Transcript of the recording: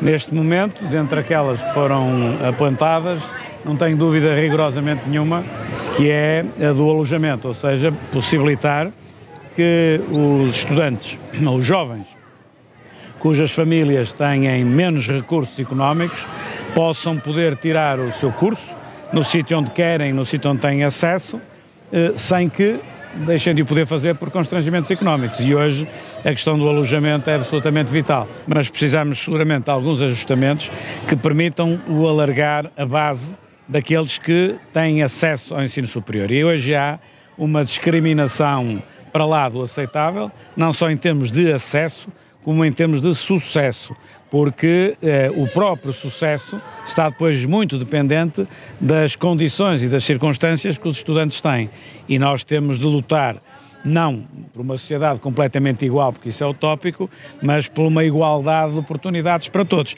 Neste momento, dentre aquelas que foram apontadas, não tenho dúvida rigorosamente nenhuma que é a do alojamento, ou seja, possibilitar que os estudantes, os jovens, cujas famílias têm menos recursos económicos, possam poder tirar o seu curso no sítio onde querem, no sítio onde têm acesso, eh, sem que deixem de o poder fazer por constrangimentos económicos. E hoje a questão do alojamento é absolutamente vital. Mas precisamos seguramente de alguns ajustamentos que permitam o alargar a base daqueles que têm acesso ao ensino superior. E hoje há uma discriminação para lá do aceitável, não só em termos de acesso, como em termos de sucesso, porque eh, o próprio sucesso está depois muito dependente das condições e das circunstâncias que os estudantes têm. E nós temos de lutar não por uma sociedade completamente igual, porque isso é utópico, mas por uma igualdade de oportunidades para todos.